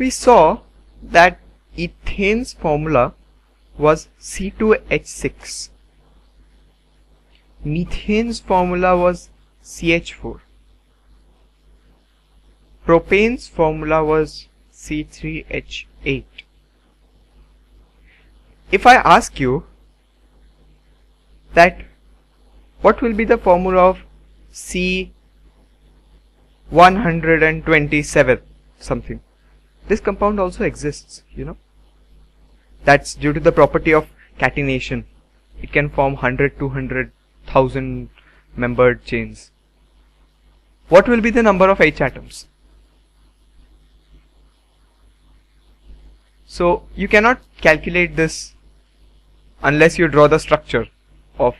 we saw that ethane's formula was C2H6 methane's formula was CH4 propane's formula was C3H8 if I ask you that what will be the formula of C127 something this compound also exists you know. That's due to the property of catenation. It can form 100 200 1000 membered chains. What will be the number of H atoms? So you cannot calculate this unless you draw the structure of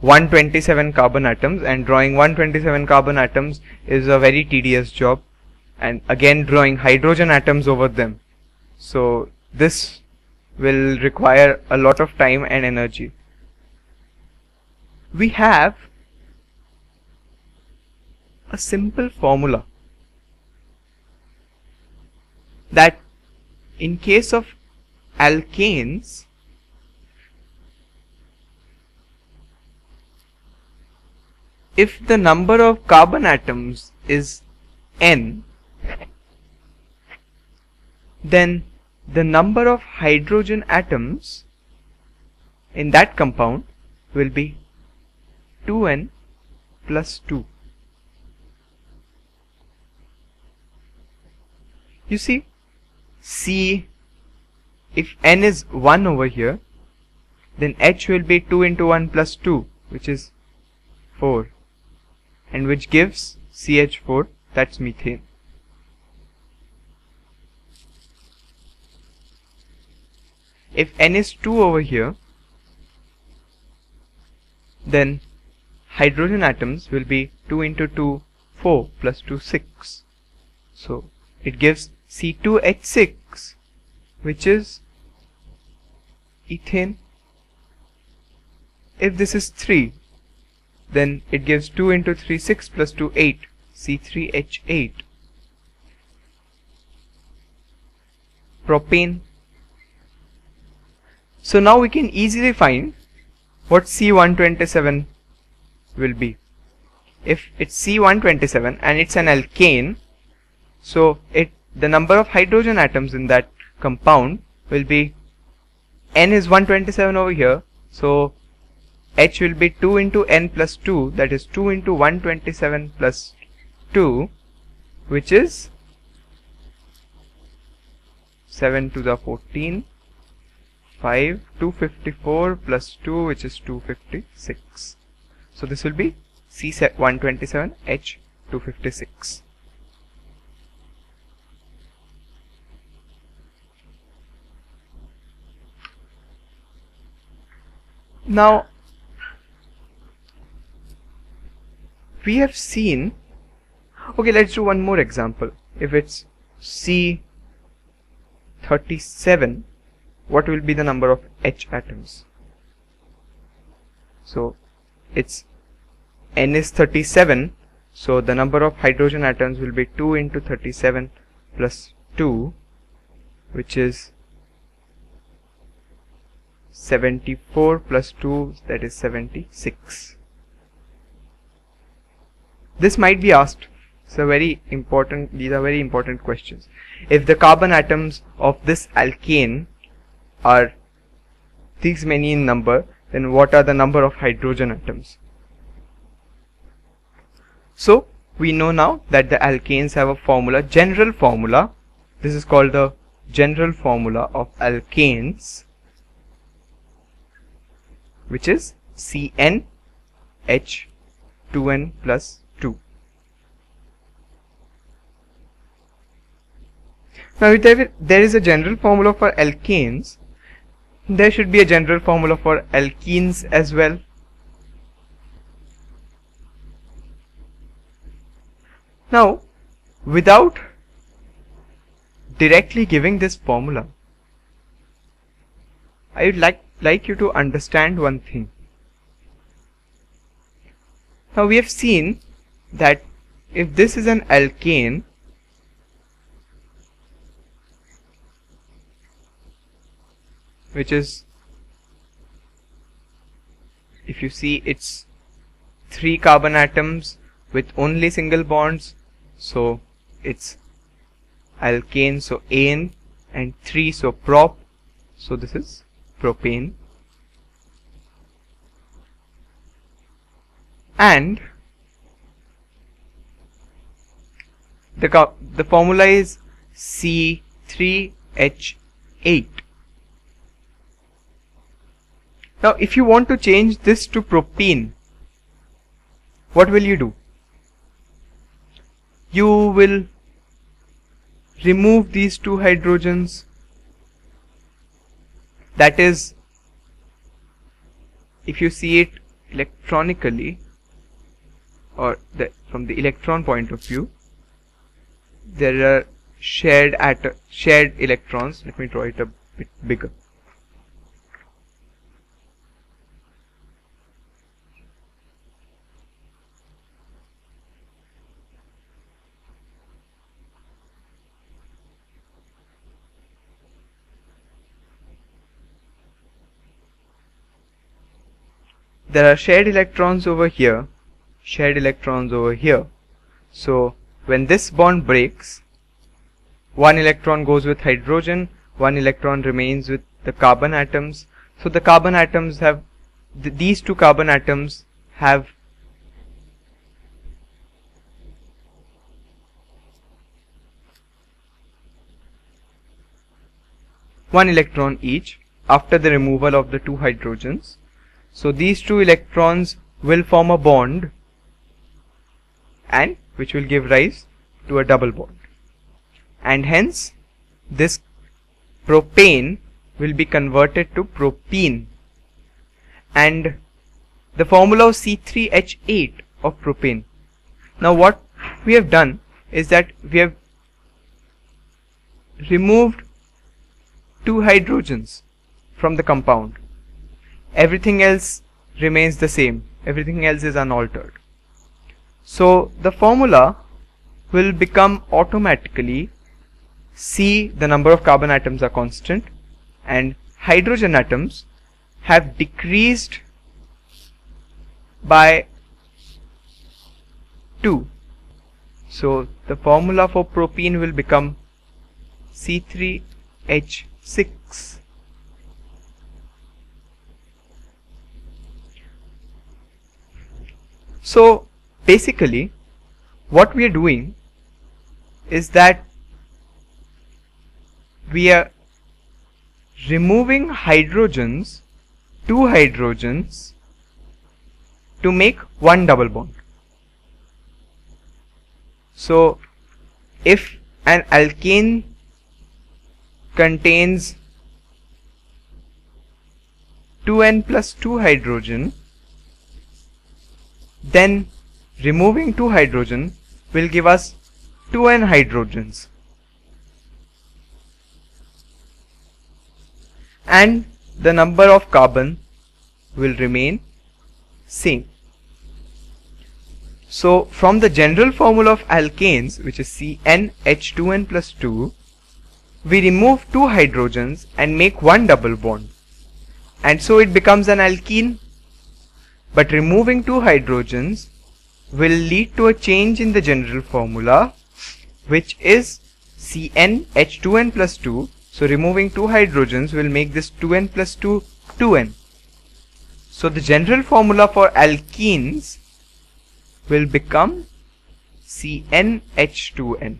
127 carbon atoms and drawing 127 carbon atoms is a very tedious job and again drawing hydrogen atoms over them. So this will require a lot of time and energy. We have a simple formula that in case of alkanes if the number of carbon atoms is n then the number of hydrogen atoms in that compound will be 2n plus 2 you see C if n is 1 over here then H will be 2 into 1 plus 2 which is 4 and which gives CH4 that's methane. If N is 2 over here then hydrogen atoms will be 2 into 2 4 plus 2 6 so it gives C2H6 which is ethane. If this is 3 then it gives 2 into 3 6 plus 2 8 C3H8 propane so now we can easily find what C127 will be. If it's C127 and it's an alkane so it the number of hydrogen atoms in that compound will be n is 127 over here so h will be 2 into n plus 2 that is 2 into 127 plus 2 which is 7 to the 14 5 254 plus 2 which is 256 so this will be C 127 H 256 now we have seen okay let's do one more example. If it's C37 what will be the number of H atoms so it's N is 37 so the number of hydrogen atoms will be 2 into 37 plus 2 which is 74 plus 2 that is 76 this might be asked. A very important, these are very important questions. If the carbon atoms of this alkane are these many in number, then what are the number of hydrogen atoms? So, we know now that the alkanes have a formula, general formula. This is called the general formula of alkanes, which is CnH2n 2. Now there is a general formula for alkanes, there should be a general formula for alkenes as well. Now, without directly giving this formula, I would like, like you to understand one thing. Now we have seen that if this is an alkane which is if you see it's three carbon atoms with only single bonds. So it's alkane so ane and 3 so prop. So this is propane. And the the formula is C3H8 now if you want to change this to propene what will you do? You will remove these two hydrogens. That is if you see it electronically or the, from the electron point of view there are shared at shared electrons. Let me draw it a bit bigger there are shared electrons over here shared electrons over here. So when this bond breaks one electron goes with hydrogen one electron remains with the carbon atoms. So the carbon atoms have th these two carbon atoms have one electron each after the removal of the two hydrogens so these two electrons will form a bond and which will give rise to a double bond. And hence this propane will be converted to propene. And the formula of C3H8 of propane. Now what we have done is that we have removed two hydrogens from the compound everything else remains the same. Everything else is unaltered. So the formula will become automatically C the number of carbon atoms are constant and hydrogen atoms have decreased by 2 so the formula for propene will become C3H6 So basically what we are doing is that we are removing hydrogens, two hydrogens to make one double bond. So if an alkane contains 2n plus 2 hydrogen then removing two hydrogen will give us 2n hydrogens and the number of carbon will remain same. So from the general formula of alkanes which is CnH2n plus 2 we remove two hydrogens and make one double bond and so it becomes an alkene but removing two hydrogens will lead to a change in the general formula which is CnH2n plus 2 so removing two hydrogens will make this 2n plus 2 2n so the general formula for alkenes will become CnH2n